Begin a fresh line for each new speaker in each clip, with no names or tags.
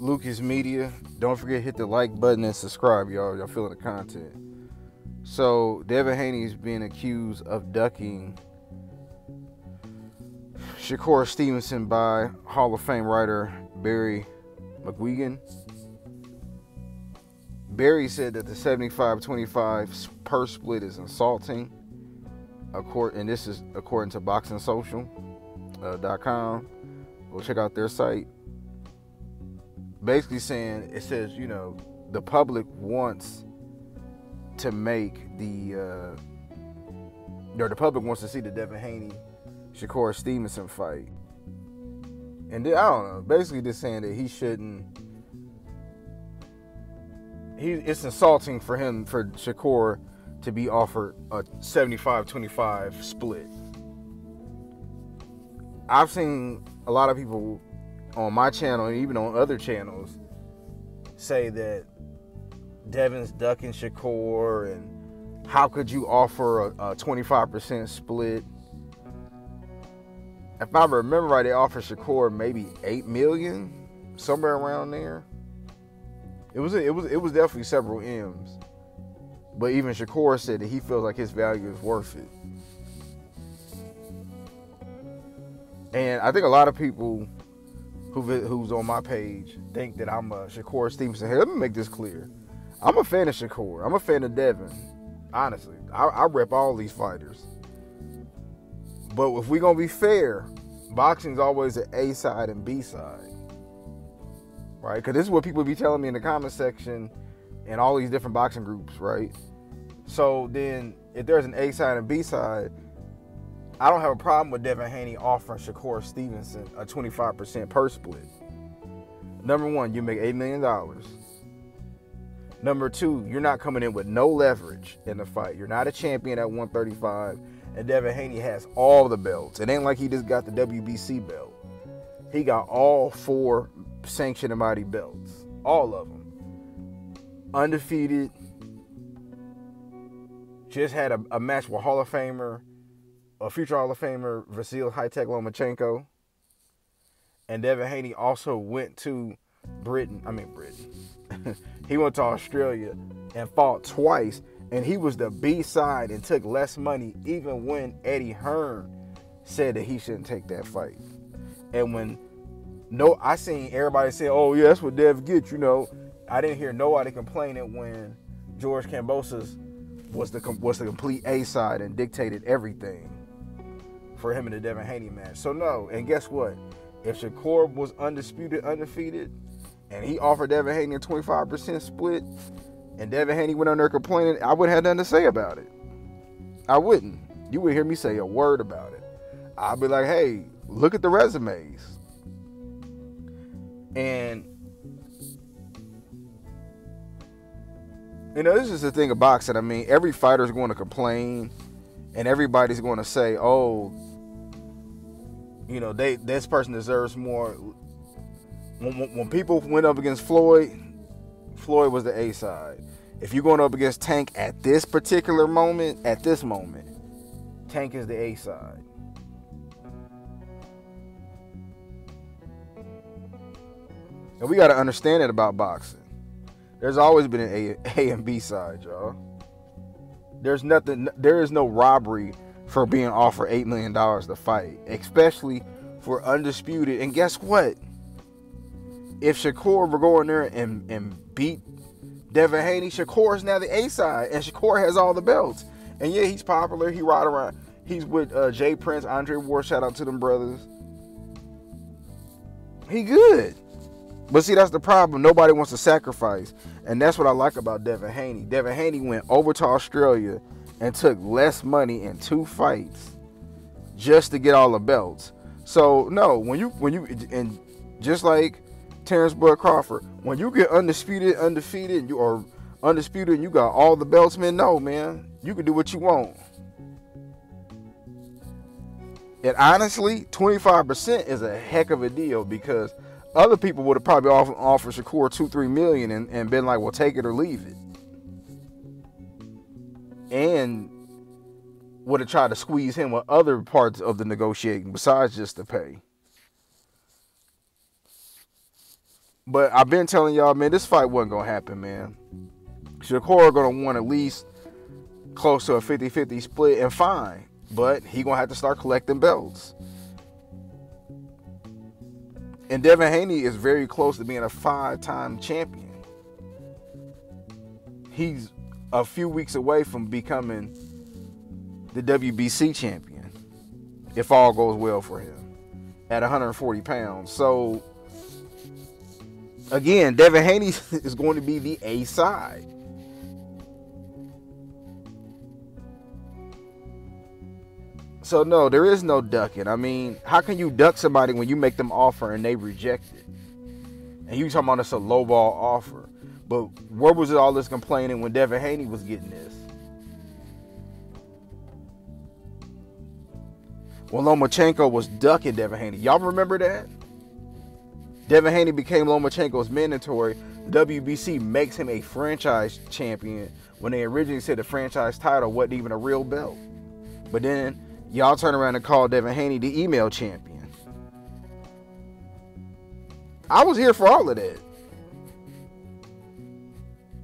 Lucaz Media. Don't forget hit the like button and subscribe, y'all. Y'all feeling the content. So Devin Haney is being accused of ducking Shakur Stevenson by Hall of Fame writer Barry McGuigan. Barry said that the 75-25 purse split is insulting. According, and this is according to BoxingSocial.com. Uh, Go check out their site. Basically saying it says, you know, the public wants to make the uh, or the public wants to see the Devin Haney Shakur Stevenson fight. And then, I don't know, basically just saying that he shouldn't he it's insulting for him for Shakur to be offered a 75-25 split. I've seen a lot of people on my channel and even on other channels say that Devin's ducking Shakur and how could you offer a, a 25% split? If I remember right, they offered Shakur maybe eight million, somewhere around there. It was it was it was definitely several M's. But even Shakur said that he feels like his value is worth it. And I think a lot of people who who's on my page think that I'm a Shakur Stevenson. Hey, let me make this clear. I'm a fan of Shakur. I'm a fan of Devin. Honestly, I, I rep all these fighters. But if we're gonna be fair, boxing's always an A side and B side right? Because this is what people be telling me in the comment section and all these different boxing groups, right? So then, if there's an A side and B side, I don't have a problem with Devin Haney offering Shakur Stevenson a 25% purse split. Number one, you make $8 million. Number two, you're not coming in with no leverage in the fight. You're not a champion at 135, and Devin Haney has all the belts. It ain't like he just got the WBC belt. He got all four sanctioned mighty belts, all of them. Undefeated. Just had a, a match with Hall of Famer, a future Hall of Famer, Vasil Hi-Tech Lomachenko. And Devin Haney also went to Britain. I mean Britain. he went to Australia and fought twice. And he was the B side and took less money, even when Eddie Hearn said that he shouldn't take that fight. And when no, I seen everybody say, "Oh yeah, that's what Dev gets," you know. I didn't hear nobody complaining when George Kambosos was the was the complete A side and dictated everything for him in the Devin Haney match. So no, and guess what? If Shakur was undisputed, undefeated, and he offered Devin Haney a 25% split, and Devin Haney went on there complaining, I wouldn't have nothing to say about it. I wouldn't. You wouldn't hear me say a word about it. I'd be like, hey, look at the resumes. And you know, this is the thing of boxing. I mean, every fighter is going to complain, and everybody's going to say, "Oh, you know, they this person deserves more." When, when people went up against Floyd, Floyd was the A side. If you're going up against Tank at this particular moment, at this moment, Tank is the A side. And we got to understand it about boxing. There's always been an A, A and B side, y'all. There's nothing, there is no robbery for being offered $8 million to fight, especially for undisputed. And guess what? If Shakur were going there and, and beat Devin Haney, Shakur is now the A side, and Shakur has all the belts. And yeah, he's popular. He ride around. He's with uh, J Prince, Andre Ward. Shout out to them brothers. He good. But see, that's the problem. Nobody wants to sacrifice. And that's what I like about Devin Haney. Devin Haney went over to Australia and took less money in two fights just to get all the belts. So no, when you when you and just like Terence Bud Crawford, when you get undisputed, undefeated, and you are undisputed and you got all the belts, man, no, man. You can do what you want. And honestly, 25% is a heck of a deal because other people would have probably offered, offered Shakur two, three million and, and been like, well, take it or leave it. And would have tried to squeeze him with other parts of the negotiating besides just the pay. But I've been telling y'all, man, this fight wasn't gonna happen, man. Shakur gonna want at least close to a 50-50 split and fine. But he gonna have to start collecting belts. And Devin Haney is very close to being a five-time champion. He's a few weeks away from becoming the WBC champion, if all goes well for him, at 140 pounds. So, again, Devin Haney is going to be the A side. So no, there is no ducking. I mean, how can you duck somebody when you make them offer and they reject it? And you talking about it's a lowball offer. But where was it all this complaining when Devin Haney was getting this? When Lomachenko was ducking Devin Haney. Y'all remember that? Devin Haney became Lomachenko's mandatory. WBC makes him a franchise champion when they originally said the franchise title wasn't even a real belt. But then y'all turn around and call Devin Haney the email champion. I was here for all of that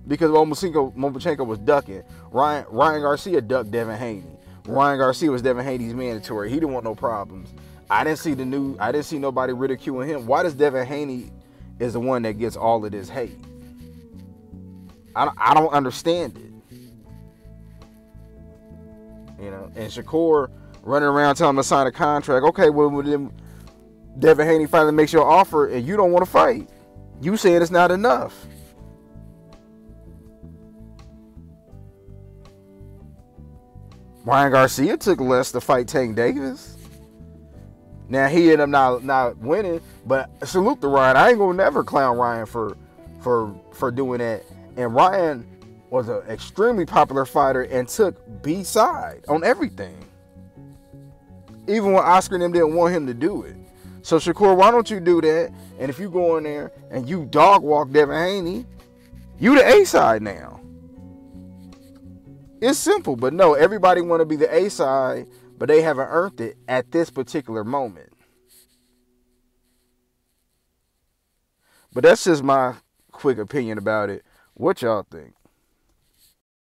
because Lomachenko, Lomachenko was ducking. Ryan Ryan Garcia ducked Devin Haney. Ryan Garcia was Devin Haney's mandatory. He didn't want no problems. I didn't see the new. I didn't see nobody ridiculing him. Why does Devin Haney is the one that gets all of this hate? I don't, I don't understand it. You know, and Shakur running around telling him to sign a contract. Okay, well, then Devin Haney finally makes your offer, and you don't want to fight. You saying it's not enough. Ryan Garcia took less to fight Tank Davis. Now he ended up not not winning, but salute to Ryan. I ain't gonna never clown Ryan for for for doing that. And Ryan was an extremely popular fighter and took B side on everything. Even when Oscar and them didn't want him to do it. So Shakur, why don't you do that? And if you go in there and you dog walk Devin Haney, you the A side now. It's simple, but no, everybody want to be the A side, but they haven't earned it at this particular moment. But that's just my quick opinion about it. What y'all think?